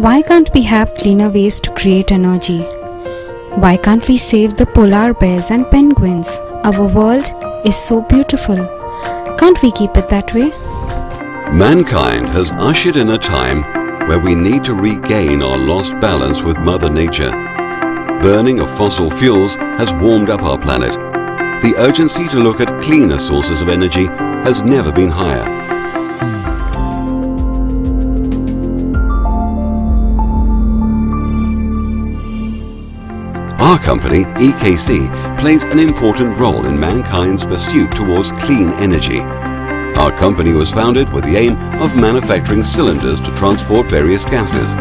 Why can't we have cleaner ways to create energy? Why can't we save the polar bears and penguins? Our world is so beautiful. Can't we keep it that way? Mankind has ushered in a time where we need to regain our lost balance with Mother Nature. Burning of fossil fuels has warmed up our planet. The urgency to look at cleaner sources of energy has never been higher. Our company, EKC, plays an important role in mankind's pursuit towards clean energy. Our company was founded with the aim of manufacturing cylinders to transport various gases.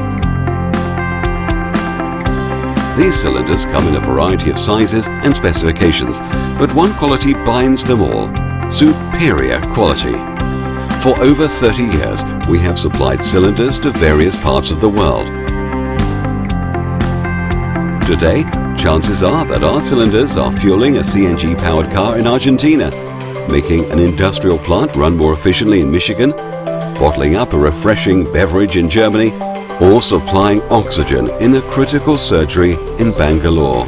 These cylinders come in a variety of sizes and specifications, but one quality binds them all, superior quality. For over 30 years, we have supplied cylinders to various parts of the world. Today, chances are that our cylinders are fueling a CNG-powered car in Argentina, making an industrial plant run more efficiently in Michigan, bottling up a refreshing beverage in Germany, or supplying oxygen in a critical surgery in Bangalore.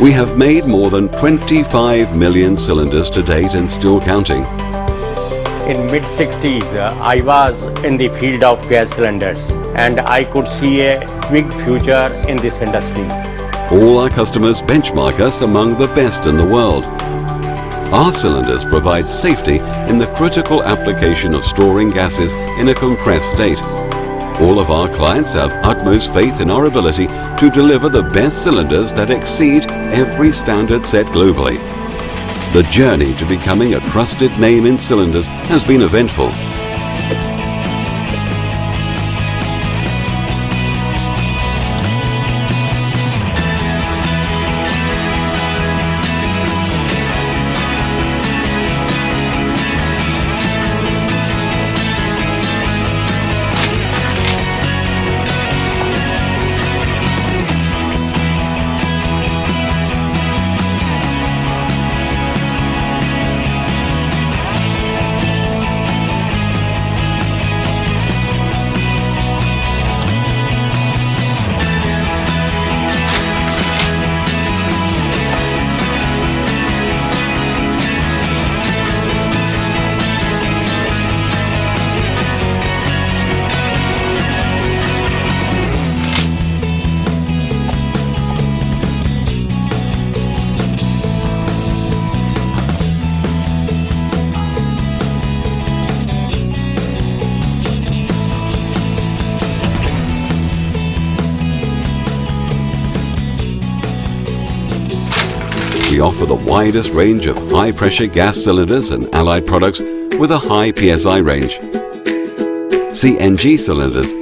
We have made more than 25 million cylinders to date and still counting. In mid 60s, uh, I was in the field of gas cylinders and I could see a big future in this industry. All our customers benchmark us among the best in the world. Our cylinders provide safety in the critical application of storing gases in a compressed state. All of our clients have utmost faith in our ability to deliver the best cylinders that exceed every standard set globally. The journey to becoming a trusted name in cylinders has been eventful. We offer the widest range of high-pressure gas cylinders and allied products with a high PSI range. CNG cylinders,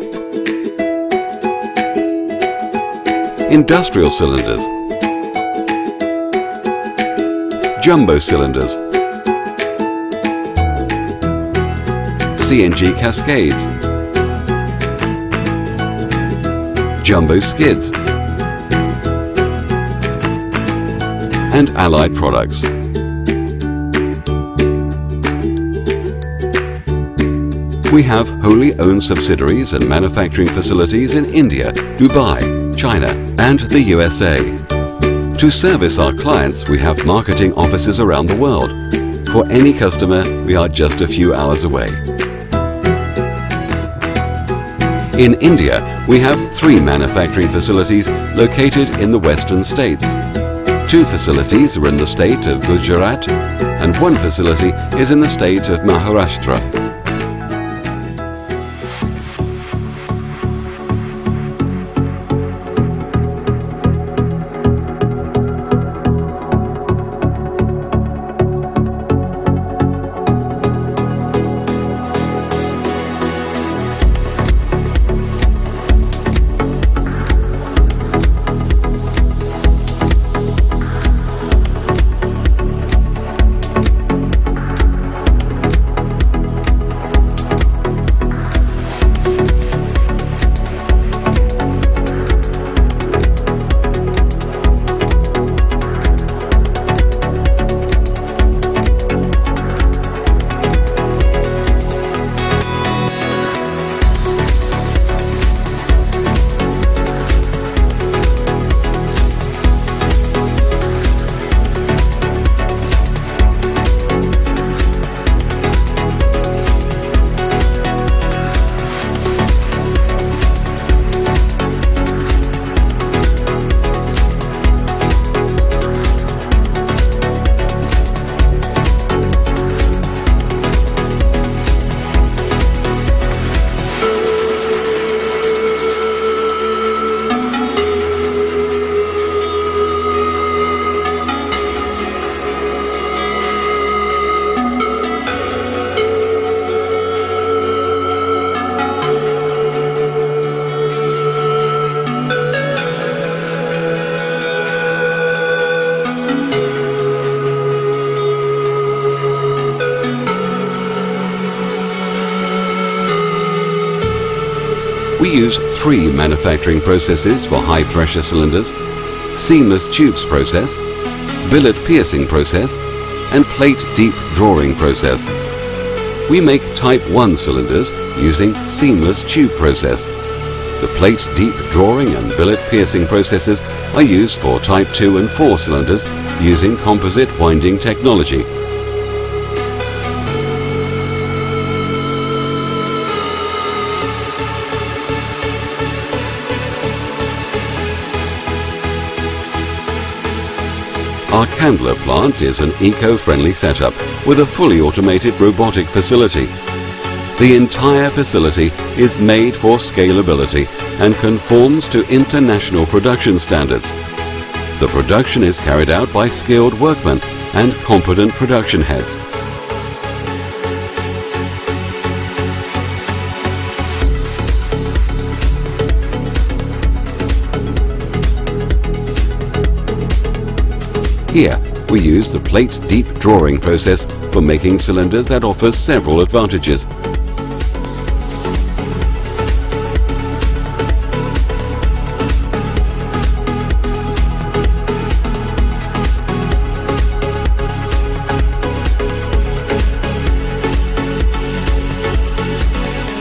industrial cylinders, jumbo cylinders, CNG cascades, jumbo skids, and allied products. We have wholly owned subsidiaries and manufacturing facilities in India, Dubai, China and the USA. To service our clients, we have marketing offices around the world. For any customer, we are just a few hours away. In India, we have three manufacturing facilities located in the western states. Two facilities are in the state of Gujarat and one facility is in the state of Maharashtra. We use three manufacturing processes for high pressure cylinders, seamless tubes process, billet piercing process and plate deep drawing process. We make type 1 cylinders using seamless tube process. The plate deep drawing and billet piercing processes are used for type 2 and 4 cylinders using composite winding technology. Our Kandla plant is an eco-friendly setup with a fully automated robotic facility. The entire facility is made for scalability and conforms to international production standards. The production is carried out by skilled workmen and competent production heads. Here, we use the plate deep drawing process for making cylinders that offers several advantages.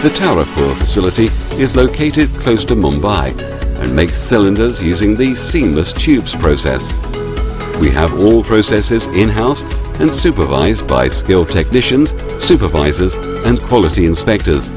The Tarapur facility is located close to Mumbai and makes cylinders using the seamless tubes process. We have all processes in-house and supervised by skilled technicians, supervisors and quality inspectors.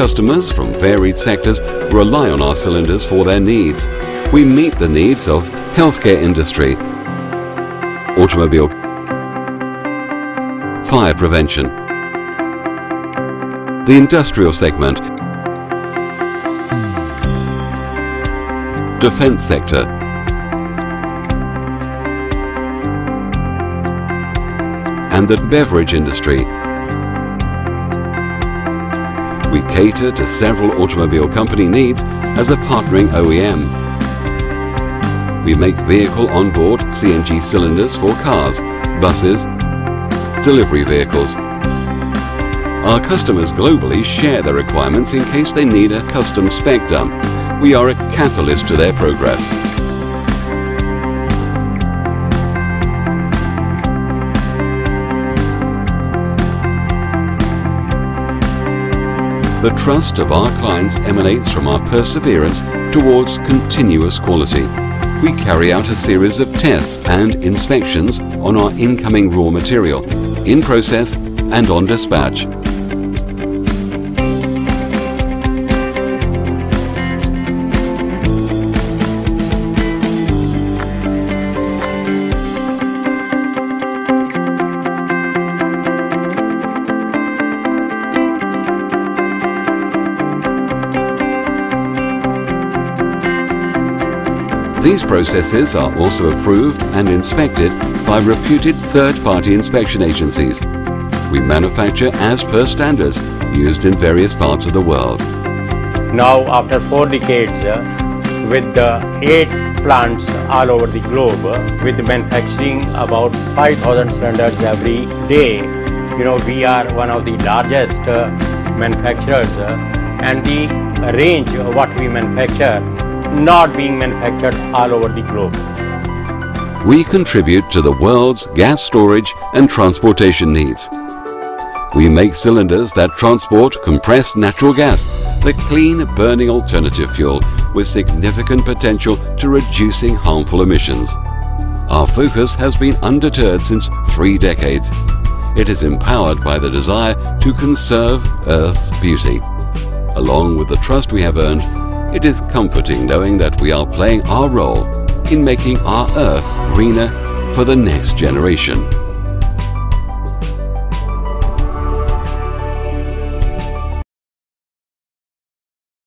Customers from varied sectors rely on our cylinders for their needs. We meet the needs of healthcare industry, automobile, fire prevention, the industrial segment, defense sector, and the beverage industry we cater to several automobile company needs as a partnering OEM. We make vehicle onboard CNG cylinders for cars, buses, delivery vehicles. Our customers globally share their requirements in case they need a custom spec done. We are a catalyst to their progress. The trust of our clients emanates from our perseverance towards continuous quality. We carry out a series of tests and inspections on our incoming raw material, in process and on dispatch. These processes are also approved and inspected by reputed third-party inspection agencies. We manufacture as per standards used in various parts of the world. Now, after four decades, uh, with the eight plants all over the globe, uh, with manufacturing about 5,000 cylinders every day, you know, we are one of the largest uh, manufacturers uh, and the range of what we manufacture not being manufactured all over the globe. We contribute to the world's gas storage and transportation needs. We make cylinders that transport compressed natural gas, the clean burning alternative fuel with significant potential to reducing harmful emissions. Our focus has been undeterred since three decades. It is empowered by the desire to conserve Earth's beauty. Along with the trust we have earned, it is comforting knowing that we are playing our role in making our Earth greener for the next generation.